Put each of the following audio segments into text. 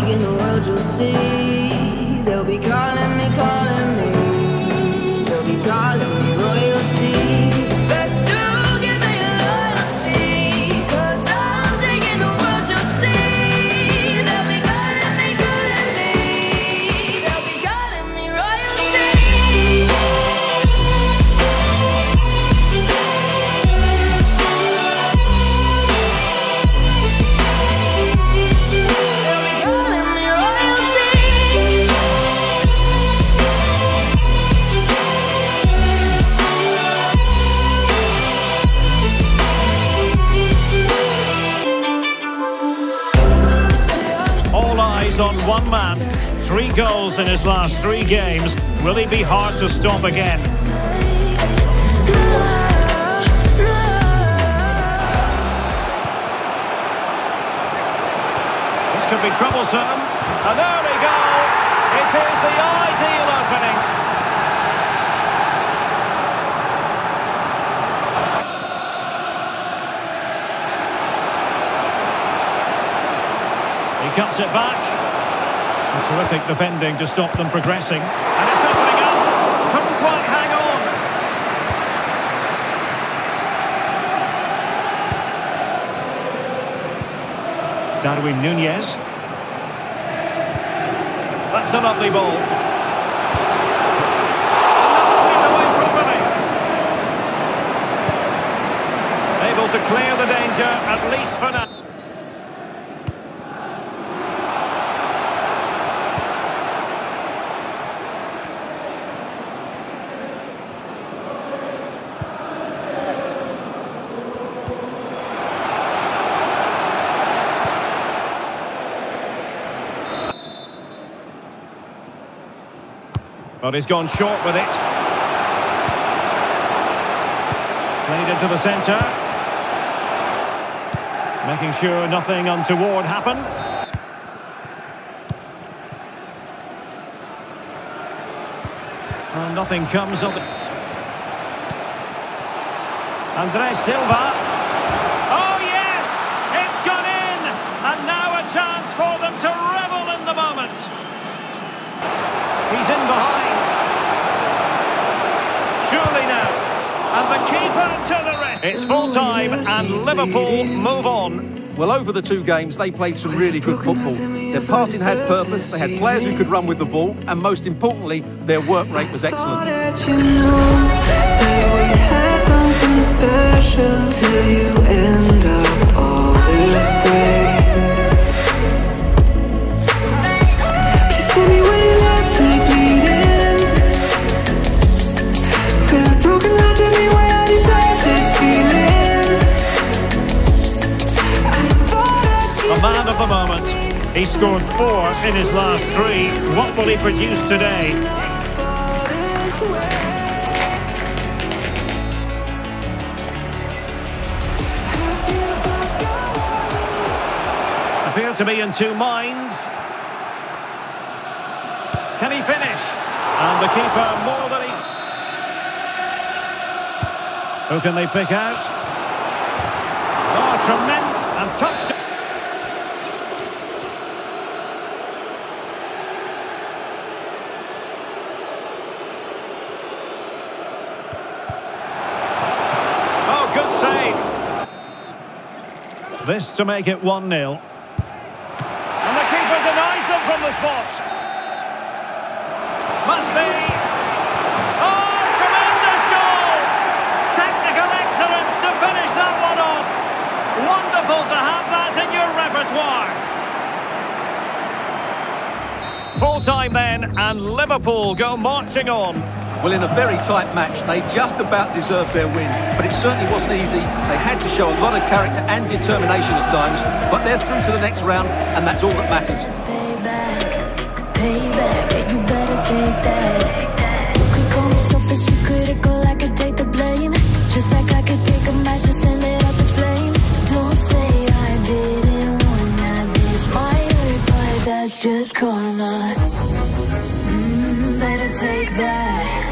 big in the world you'll see. On one man. Three goals in his last three games. Will he be hard to stop again? This could be troublesome. An early goal. It is the ideal opening. He cuts it back. Terrific defending to stop them progressing. And it's opening up. Couldn't quite hang on. Darwin Nunez. That's a lovely ball. Able to clear the danger, at least for now. But he's gone short with it. Played into the centre. Making sure nothing untoward happened. And nothing comes of it. Andres Silva. Oh yes! It's gone in! And now a chance for them to revel in the moment. He's in behind. Surely now. And the keeper to the rest. It's full time and Liverpool move on. Well, over the two games, they played some really good football. Their passing had purpose, they had players who could run with the ball, and most importantly, their work rate was excellent. special till you end up all this way. Moment. He scored four in his last three. What will he produce today? Appear to be in two minds. Can he finish? And the keeper more than he... Who can they pick out? Oh, tremendous! And touched This to make it 1-0. And the keeper denies them from the spot. Must be. Oh, tremendous goal! Technical excellence to finish that one off. Wonderful to have that in your repertoire. Full time then, and Liverpool go marching on. Well, in a very tight match, they just about deserved their win, but it certainly wasn't easy. They had to show a lot of character and determination at times, but they're through to the next round, and that's all that matters. Payback, payback, you better take that. You could call me selfish, you critical, I could take the blame. Just like I could take a match and send it up the flame. Don't say I didn't want that, this might hurt, but that's just karma. Mm, better take that.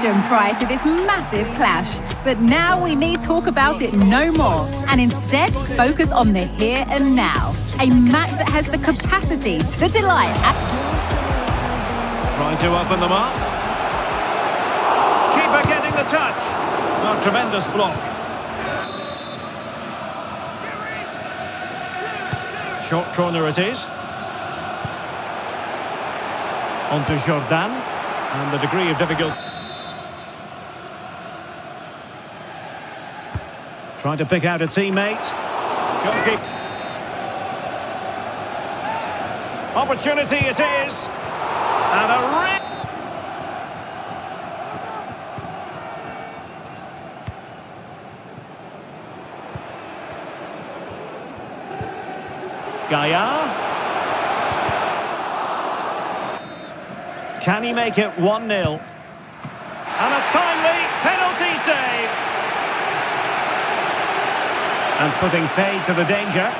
Anticipation prior to this massive clash, but now we need talk about it no more and instead focus on the here and now. A match that has the capacity to delight. Trying to open them up. Keeper getting the touch. A tremendous block. Short corner it is. On to Jordan. And the degree of difficulty. Trying to pick out a teammate. Opportunity it is. And a rip. Gaia. Can he make it 1-0? And a timely penalty save. And putting Pay to the danger.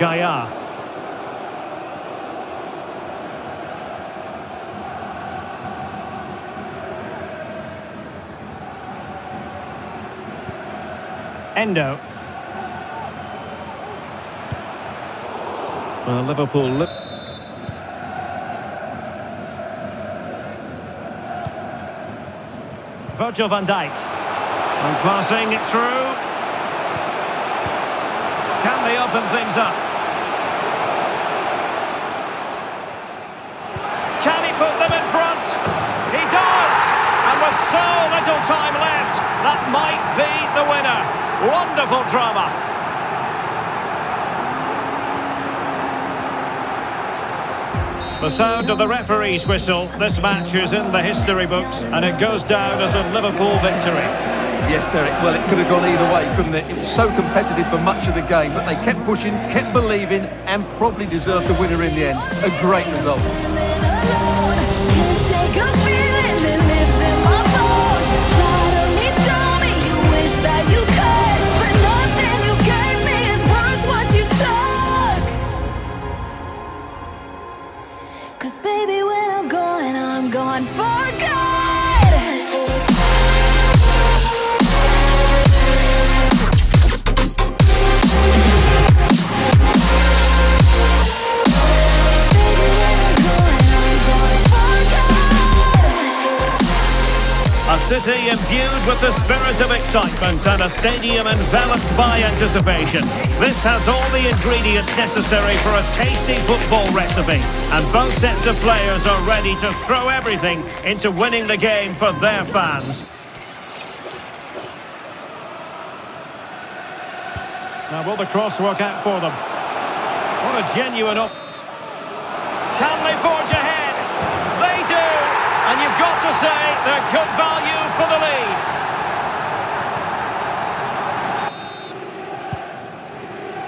Gaia. Endo. Well, Liverpool Virgil van Dijk. And passing it through. Can they open things up? Can he put them in front? He does! And with so little time left, that might be the winner. Wonderful drama. The sound of the referee's whistle. This match is in the history books and it goes down as a Liverpool victory. Yes, Derek, well, it could have gone either way, couldn't it? It was so competitive for much of the game, but they kept pushing, kept believing, and probably deserved the winner in the end. A great result. Imbued with the spirit of excitement and a stadium enveloped by anticipation. This has all the ingredients necessary for a tasty football recipe. And both sets of players are ready to throw everything into winning the game for their fans. Now will the cross work out for them? What a genuine up. Can they forge say they're good value for the lead.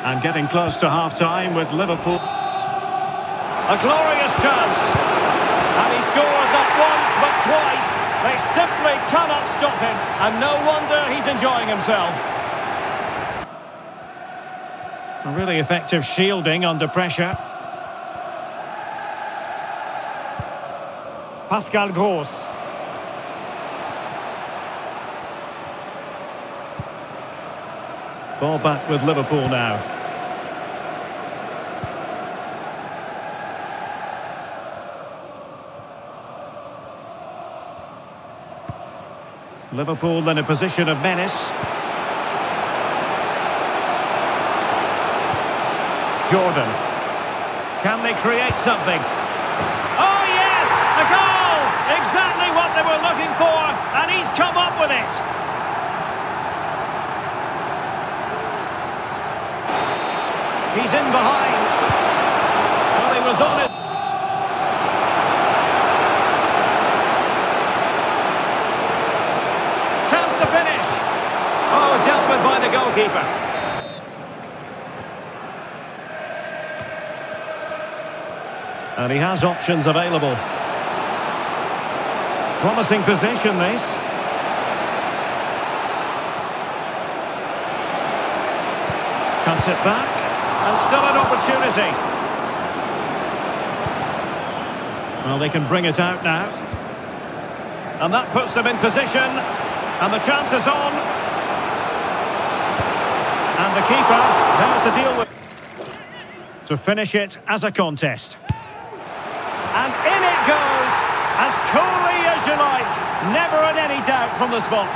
And getting close to half-time with Liverpool. A glorious chance. And he scored not once but twice. They simply cannot stop him. And no wonder he's enjoying himself. A really effective shielding under pressure. Pascal Gross. Ball back with Liverpool now. Liverpool in a position of menace. Jordan. Can they create something? Oh, yes! A goal! Exactly what they were looking for, and he's come up with it. He's in behind. Well, he was on it. Chance to finish. Oh, dealt with by the goalkeeper. And he has options available. Promising position, this. Cuts it back. And still an opportunity. Well, they can bring it out now. And that puts them in position. And the chance is on. The keeper there to deal with. to finish it as a contest. And in it goes, as coolly as you like. Never in any doubt from the spot.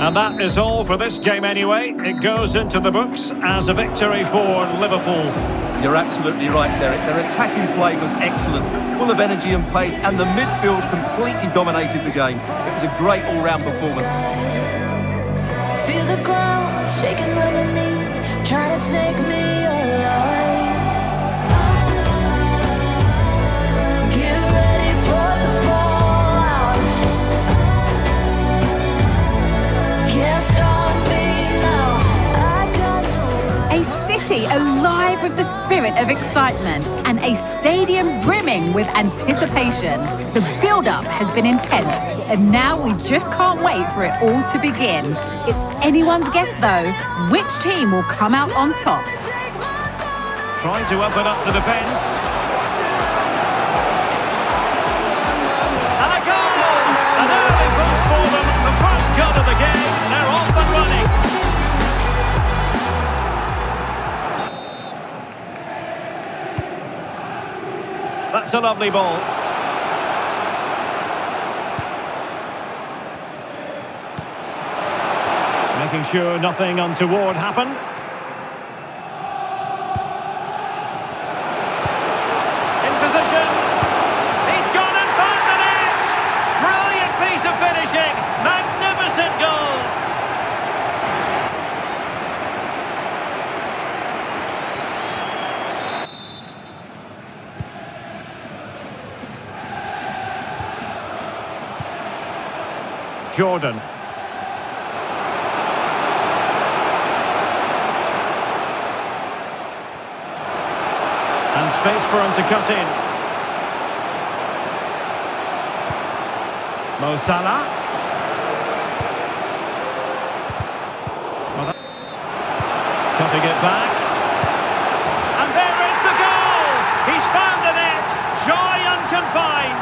And that is all for this game anyway. It goes into the books as a victory for Liverpool. You're absolutely right, Derek. Their attacking play was excellent, full of energy and pace, and the midfield completely dominated the game. It was a great all-round performance. Feel the ground shaking underneath, trying to take me with the spirit of excitement and a stadium brimming with anticipation. The build-up has been intense and now we just can't wait for it all to begin. It's anyone's guess though, which team will come out on top. Trying to open up the defence. And a goal! An early boost for them. The first cut of the game. They're off and running. That's a lovely ball. Making sure nothing untoward happened. In position. He's gone and found the net. Brilliant piece of finishing. Magnificent goal. Jordan. And space for him to cut in. Mo Salah. Cutting it back. And there is the goal! He's found the net! Joy unconfined!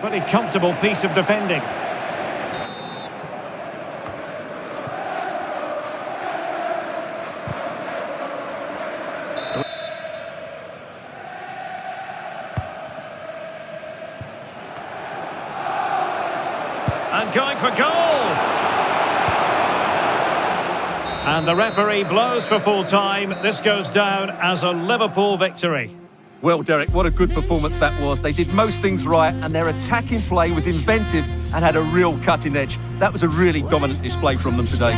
Pretty comfortable piece of defending. And going for goal! And the referee blows for full time. This goes down as a Liverpool victory. Well, Derek, what a good performance that was. They did most things right, and their attacking play was inventive and had a real cutting edge. That was a really dominant display from them today.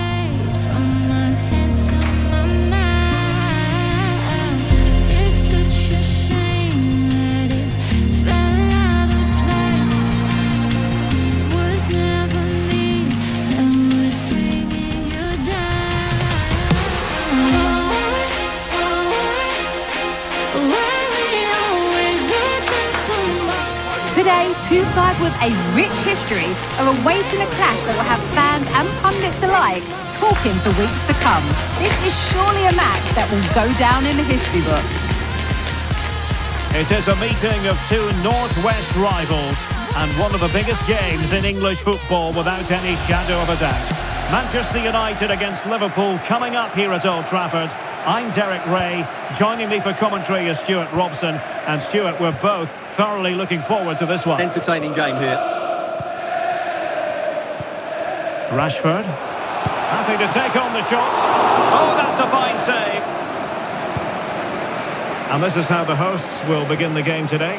A rich history are awaiting a clash that will have fans and pundits alike talking for weeks to come. This is surely a match that will go down in the history books. It is a meeting of two Northwest rivals and one of the biggest games in English football without any shadow of a doubt. Manchester United against Liverpool coming up here at Old Trafford. I'm Derek Rae. Joining me for commentary is Stewart Robson. And Stewart, we're both thoroughly looking forward to this one. Entertaining game here. Rashford. Happy to take on the shot. Oh, that's a fine save. And this is how the hosts will begin the game today.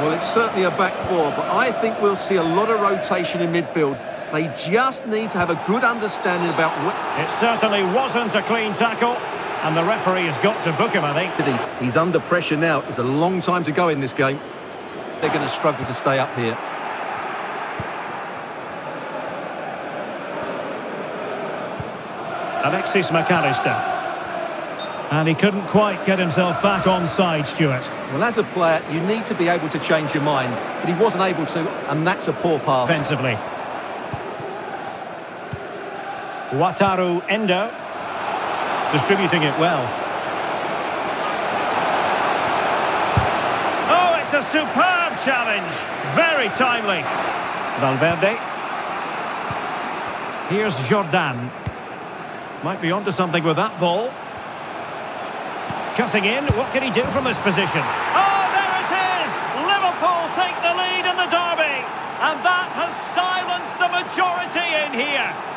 Well, it's certainly a back four, but I think we'll see a lot of rotation in midfield. They just need to have a good understanding about what It certainly wasn't a clean tackle, and the referee has got to book him, I think. he's under pressure now. There's a long time to go in this game. They're going to struggle to stay up here. Alexis Mac Allister. And he couldn't quite get himself back on side, Stewart. Well, as a player, you need to be able to change your mind, but he wasn't able to, and that's a poor pass. Offensively. Wataru Endo. Distributing it well. Oh, it's a superb challenge. Very timely. Valverde. Here's Jordan. Might be onto something with that ball. Cutting in. What can he do from this position? Oh, there it is! Liverpool take the lead in the derby. And that has silenced the majority in here.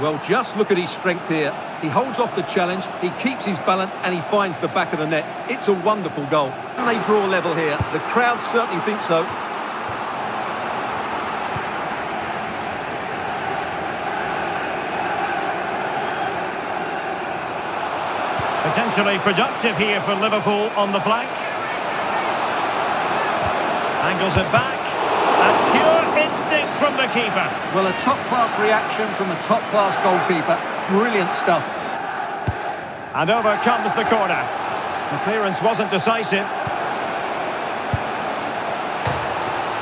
Well, just look at his strength here. He holds off the challenge, he keeps his balance, and he finds the back of the net. It's a wonderful goal. And they draw level here. The crowd certainly think so. Potentially productive here for Liverpool on the flank. Angles it back. And pure instinct from the keeper. Well, a top-class reaction from a top-class goalkeeper. Brilliant stuff. And over comes the corner. The clearance wasn't decisive.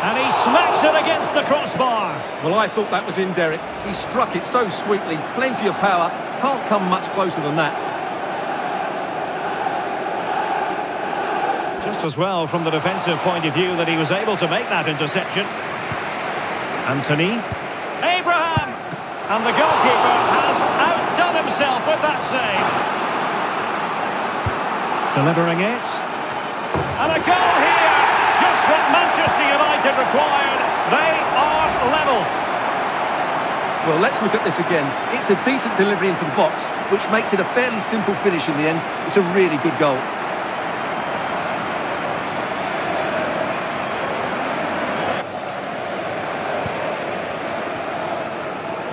And he smacks it against the crossbar. Well, I thought that was in Derek. He struck it so sweetly, plenty of power. Can't come much closer than that. Just as well from the defensive point of view that he was able to make that interception. Antony. Abraham! And the goalkeeper has outdone himself with that save. Delivering it. And a goal here! Just what Manchester United required. They are level. Well, let's look at this again. It's a decent delivery into the box, which makes it a fairly simple finish in the end. It's a really good goal.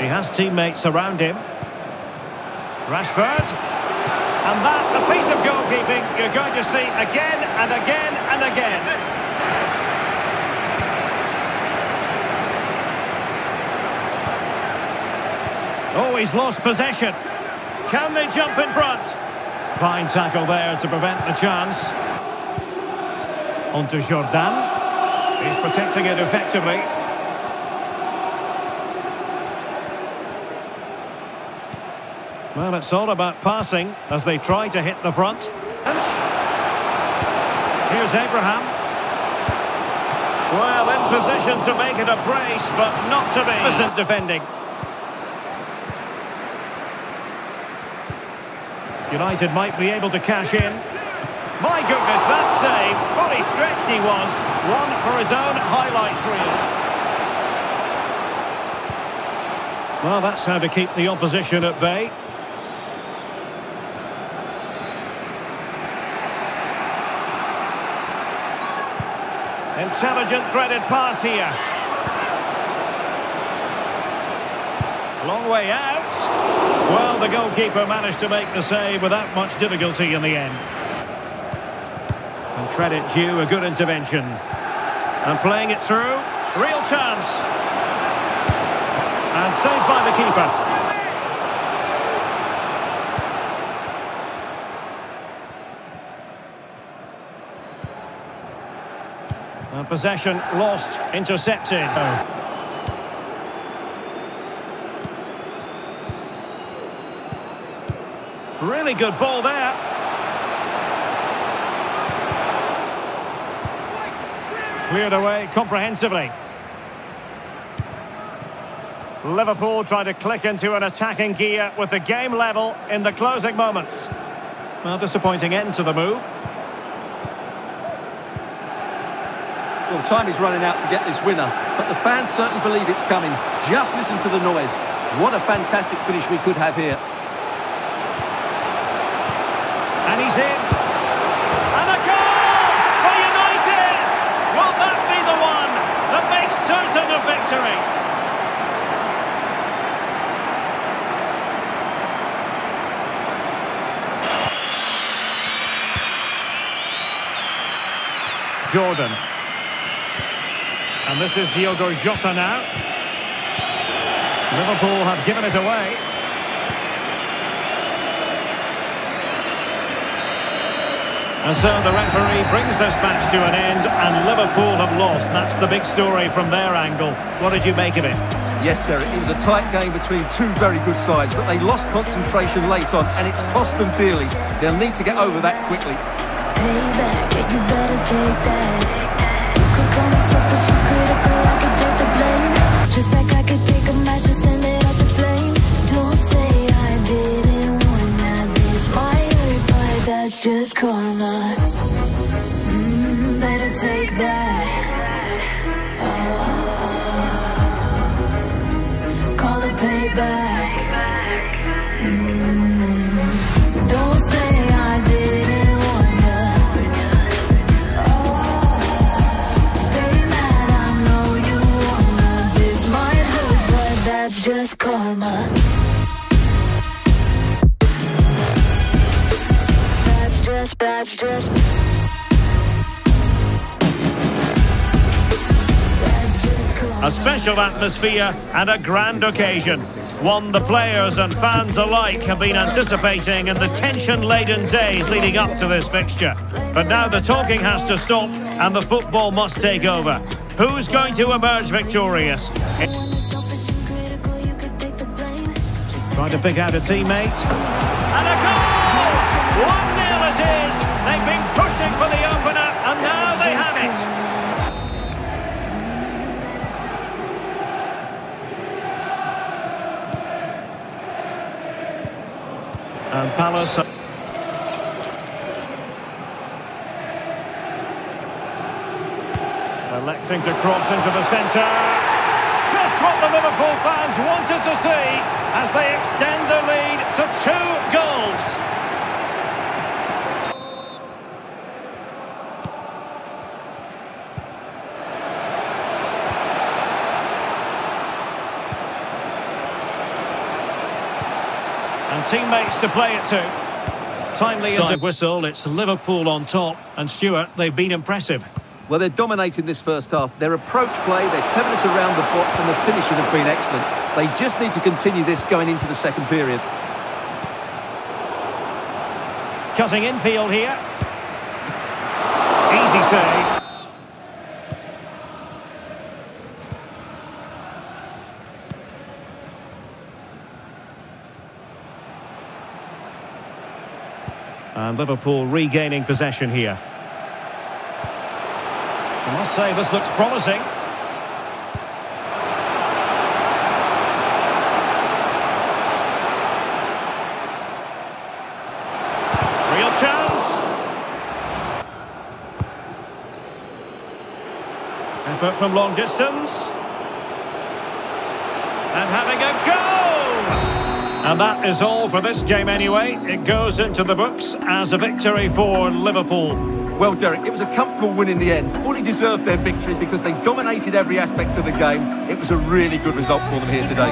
He has teammates around him. Rashford. And that, a piece of goalkeeping you're going to see again and again and again. Oh, he's lost possession. Can they jump in front? Fine tackle there to prevent the chance. On to Jordan. He's protecting it effectively. Well, it's all about passing as they try to hit the front. Here's Abraham. Well, in position to make it a brace, but not to be. Isn't defending. United might be able to cash in. My goodness, that save. Fully stretched he was. One for his own highlights reel. Well, that's how to keep the opposition at bay. Intelligent threaded pass here. Long way out. Well, the goalkeeper managed to make the save without much difficulty in the end. And credit due, a good intervention. And playing it through. Real chance. And saved by the keeper. Possession lost, intercepted. Really good ball there. Cleared away comprehensively. Liverpool trying to click into an attacking gear with the game level in the closing moments. Well, disappointing end to the move. Well, time is running out to get this winner, but the fans certainly believe it's coming. Just listen to the noise. What a fantastic finish we could have here. And he's in. And a goal for United! Will that be the one that makes certain of victory? Jordan. And this is Diogo Jota now. Liverpool have given it away. And so the referee brings this match to an end and Liverpool have lost. That's the big story from their angle. What did you make of it? Yes, sir, it was a tight game between two very good sides, but they lost concentration late on, and it's cost them dearly. They'll need to get over that quickly. payback. You better take that. You could call me selfish and critical, I could take a match and send it out the blame. Just like A special atmosphere and a grand occasion. One the players and fans alike have been anticipating in the tension-laden days leading up to this fixture. But now the talking has to stop and the football must take over. Who's going to emerge victorious? Trying to pick out a teammate. And a goal! 1-0 it is. They've been pushing for the opener and now they have it. And Palace electing to cross into the centre. Just what the Liverpool fans wanted to see as they extend the lead to two goals. And teammates to play it to. Timely into whistle, it's Liverpool on top. And Stewart, they've been impressive. Well, they're dominating this first half. Their approach play, their cleverness around the box and the finishing have been excellent. They just need to continue this going into the second period. Cutting infield here. Easy save. Liverpool regaining possession here. I must say this looks promising. Real chance. Effort from long distance. And having a go! And that is all for this game anyway. It goes into the books as a victory for Liverpool. Well, Derek, it was a comfortable win in the end. Fully deserved their victory because they dominated every aspect of the game. It was a really good result for them here today.